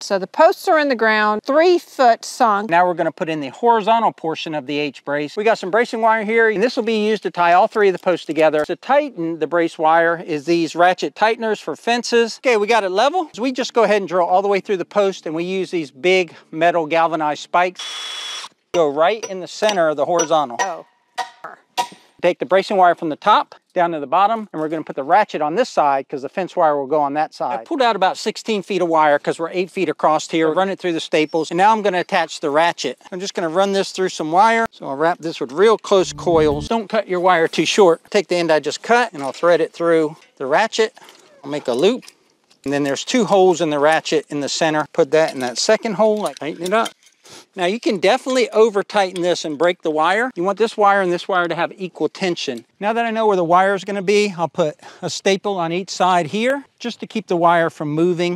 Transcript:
So the posts are in the ground, three foot sunk. Now we're gonna put in the horizontal portion of the H-brace. We got some bracing wire here, and this will be used to tie all three of the posts together. To tighten the brace wire is these ratchet tighteners for fences. Okay, we got it level. So we just go ahead and drill all the way through the post, and we use these big metal galvanized spikes. Go right in the center of the horizontal. Oh. Take the bracing wire from the top down to the bottom, and we're gonna put the ratchet on this side because the fence wire will go on that side. I pulled out about 16 feet of wire because we're eight feet across here. Run it through the staples, and now I'm gonna attach the ratchet. I'm just gonna run this through some wire. So I'll wrap this with real close coils. Don't cut your wire too short. Take the end I just cut, and I'll thread it through the ratchet. I'll make a loop. And then there's two holes in the ratchet in the center. Put that in that second hole, like tighten it up. Now you can definitely over tighten this and break the wire. You want this wire and this wire to have equal tension. Now that I know where the wire is gonna be, I'll put a staple on each side here just to keep the wire from moving.